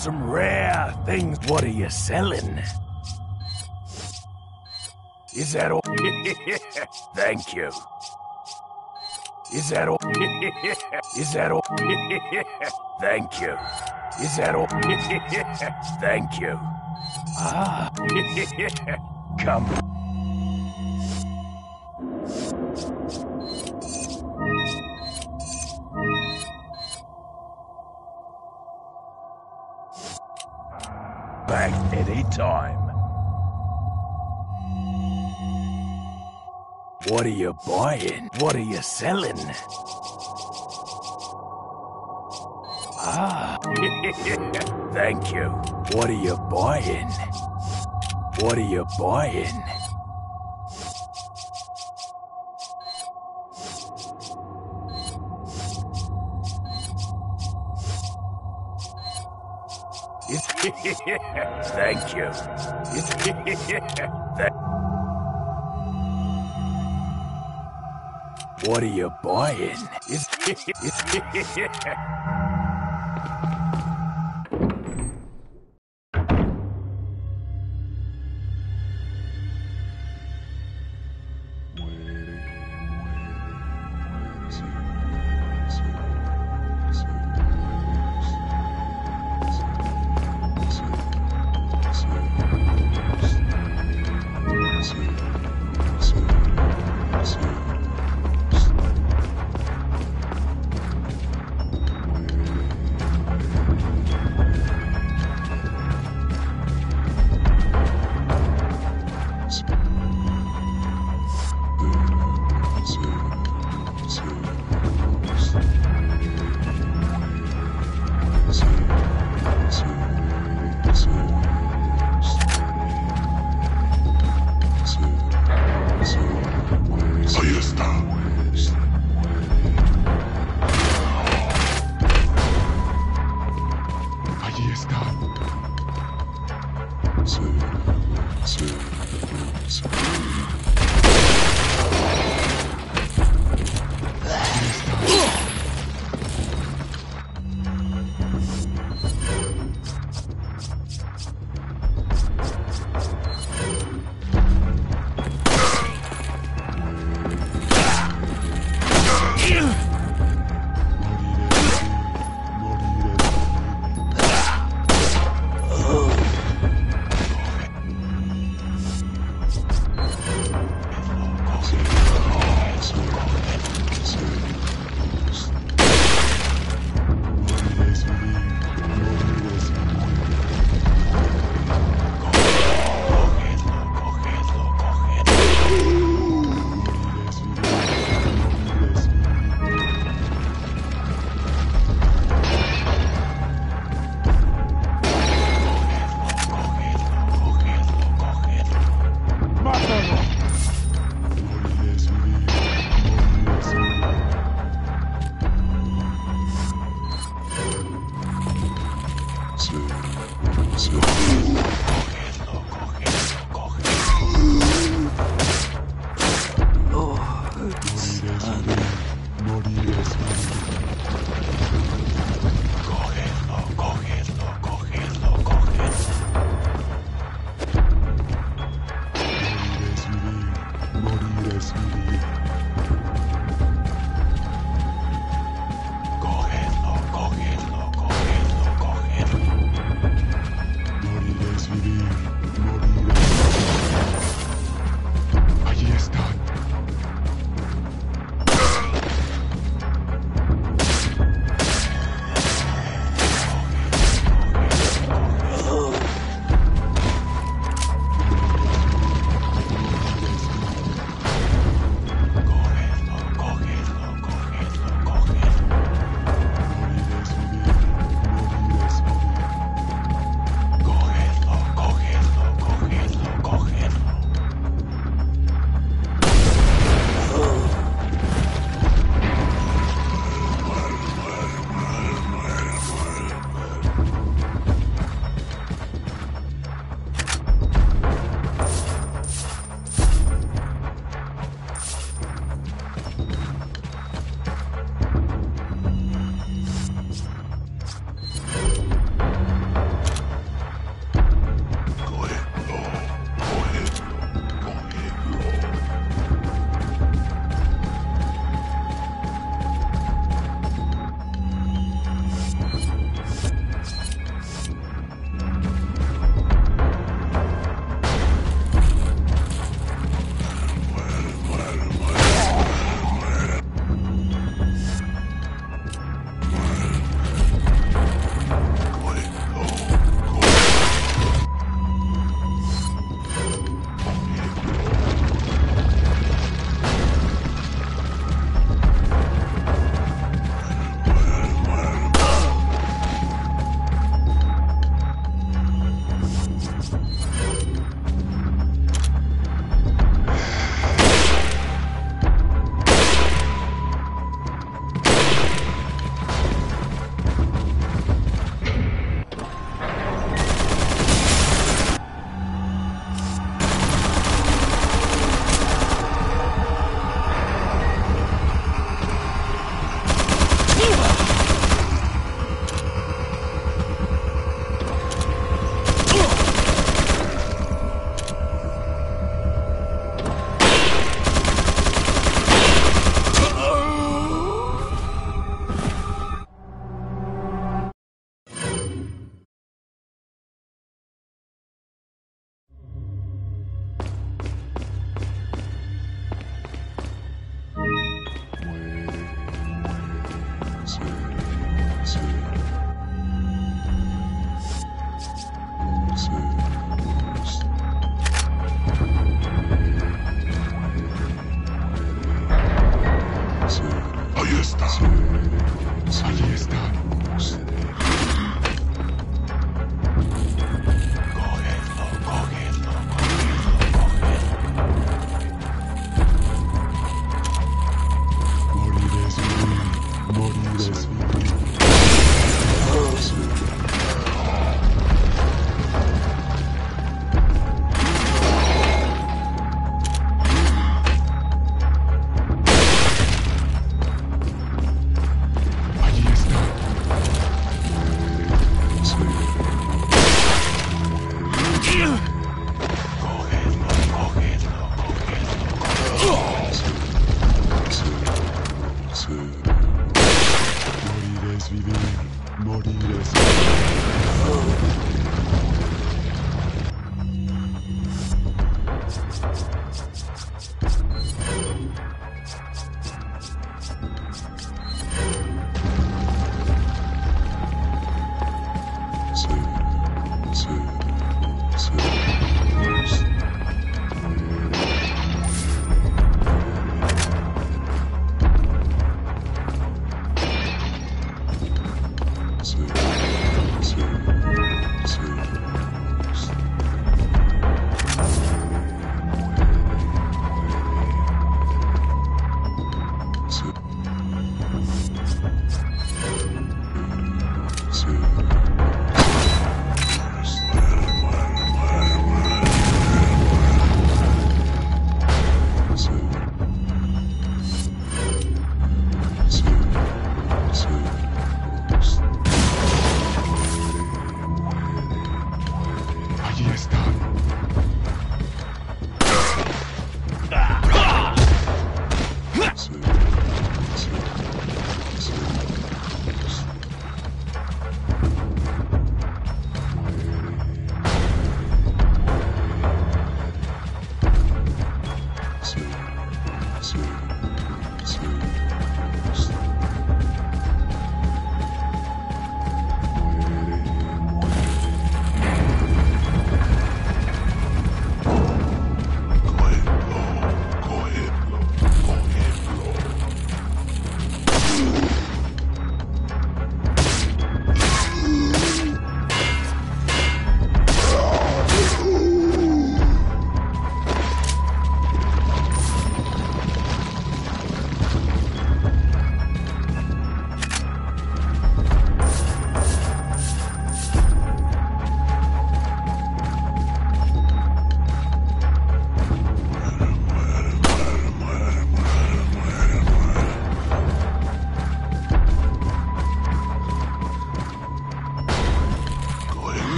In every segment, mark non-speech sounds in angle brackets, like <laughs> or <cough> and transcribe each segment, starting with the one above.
some rare things. What are you selling? Is that all? <laughs> Thank you. Is that all? <laughs> Is that all? <laughs> Thank you. Is that all? Thank you. Ah. Come. Back any time. What are you buying? What are you selling? Ah, <laughs> thank you. What are you buying? What are you buying? Thank you. what are you buying? <laughs>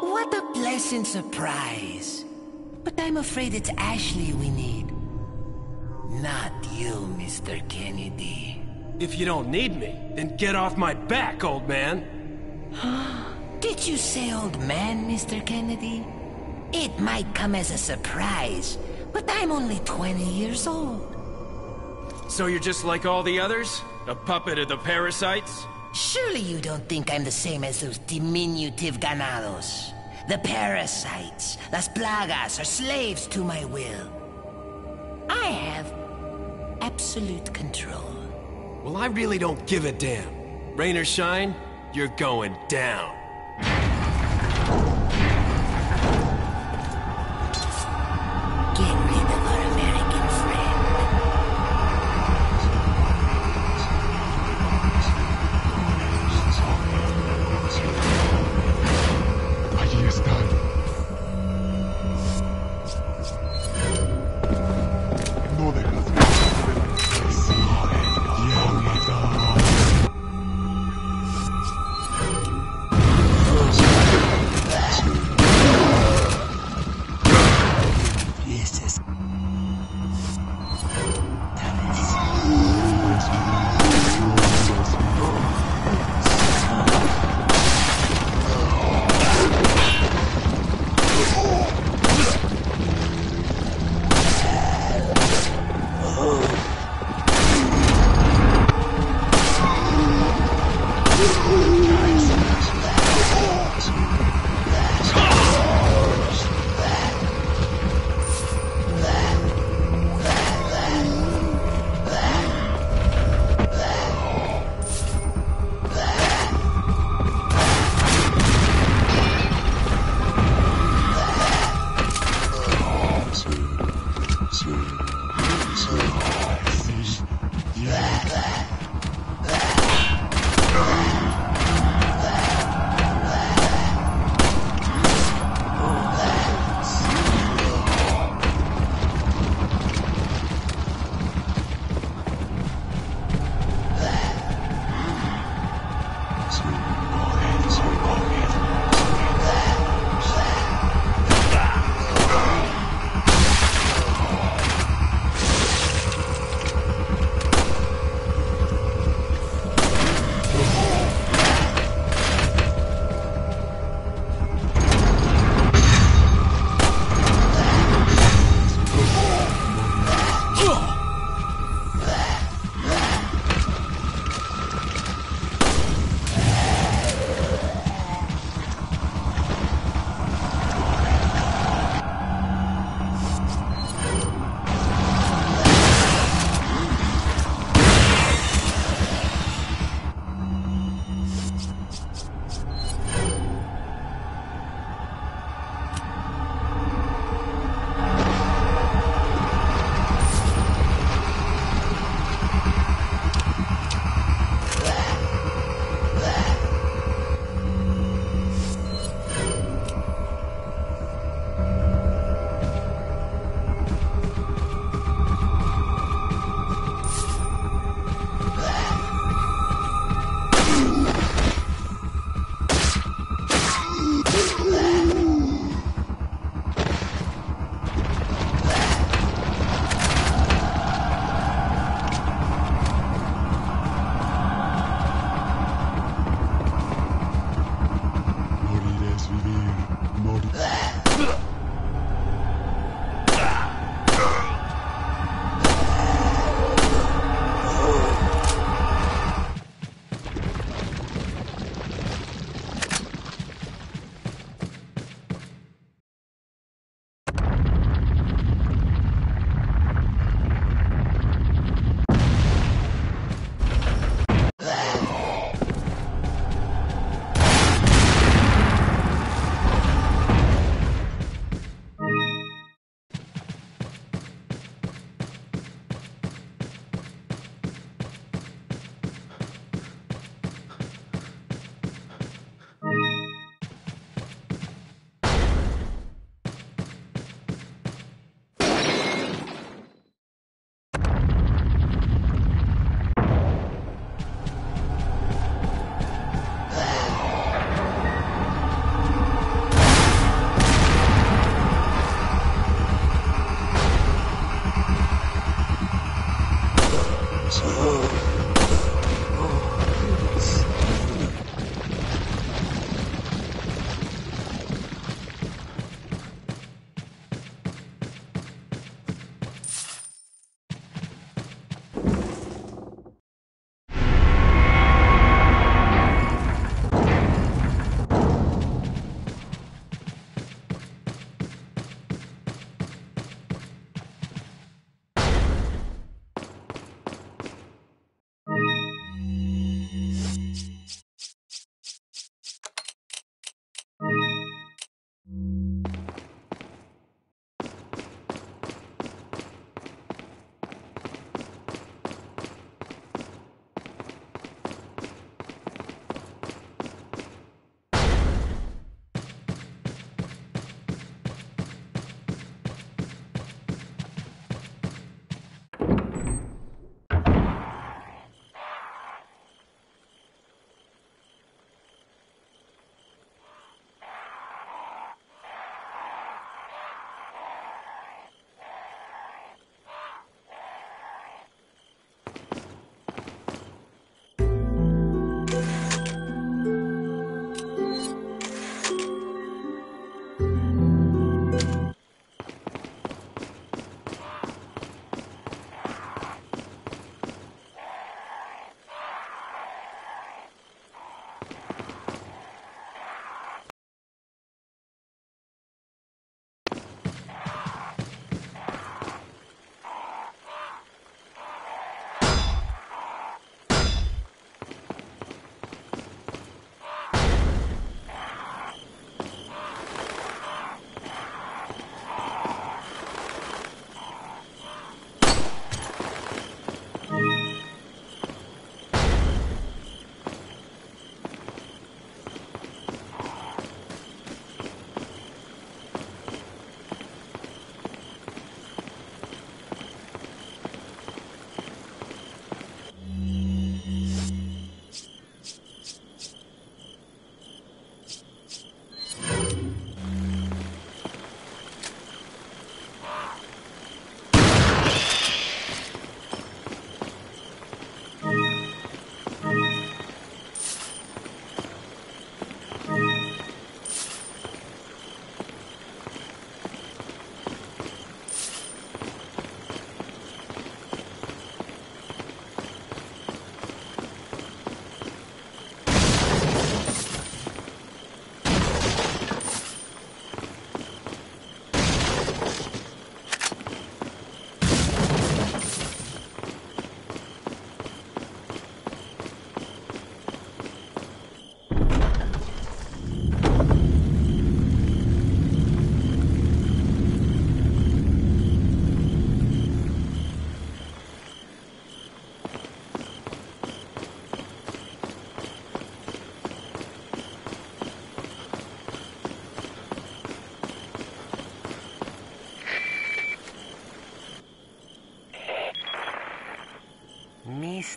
What a pleasant surprise. But I'm afraid it's Ashley we need. Not you, Mr. Kennedy. If you don't need me, then get off my back, old man. <gasps> Did you say old man, Mr. Kennedy? It might come as a surprise, but I'm only 20 years old. So you're just like all the others? A puppet of the parasites? Surely you don't think I'm the same as those diminutive ganados. The parasites, las plagas, are slaves to my will. I have absolute control. Well, I really don't give a damn. Rain or shine, you're going down.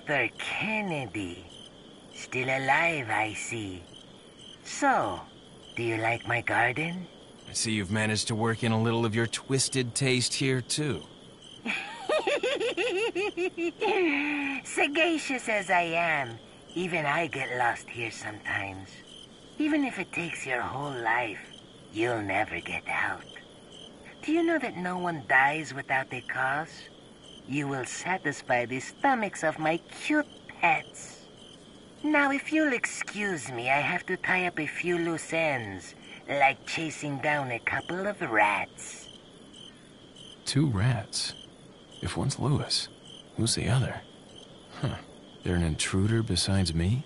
Arthur Kennedy. Still alive, I see. So, do you like my garden? I see you've managed to work in a little of your twisted taste here, too. <laughs> Sagacious as I am, even I get lost here sometimes. Even if it takes your whole life, you'll never get out. Do you know that no one dies without a cause? You will satisfy the stomachs of my cute pets. Now, if you'll excuse me, I have to tie up a few loose ends, like chasing down a couple of rats. Two rats. If one's Luis, who's the other? Huh. They're an intruder besides me?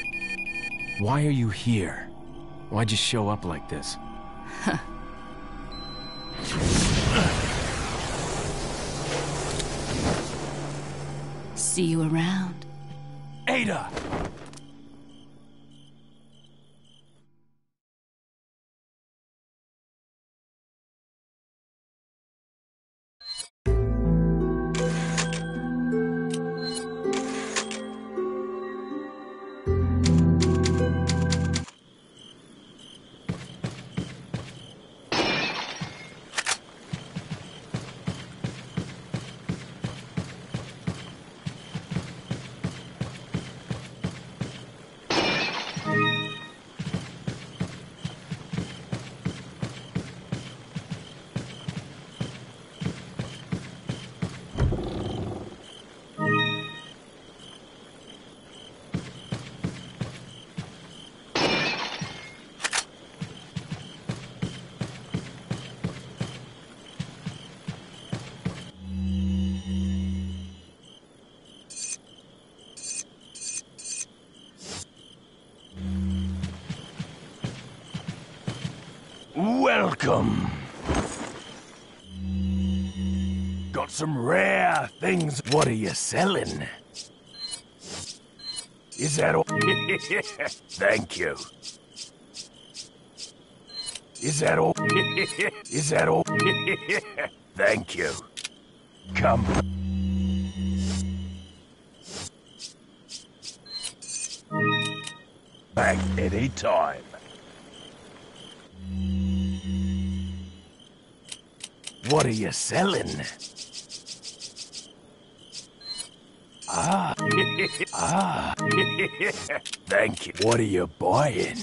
Why are you here? Why'd you show up like this? <laughs> See you around. Ada! Welcome. Got some rare things. What are you selling? Is that all? <laughs> Thank you. Is that all? <laughs> Is that all? <laughs> Thank you. Come. Back any time. What are you selling? Ah. <laughs> ah. <laughs> Thank you. What are you buying?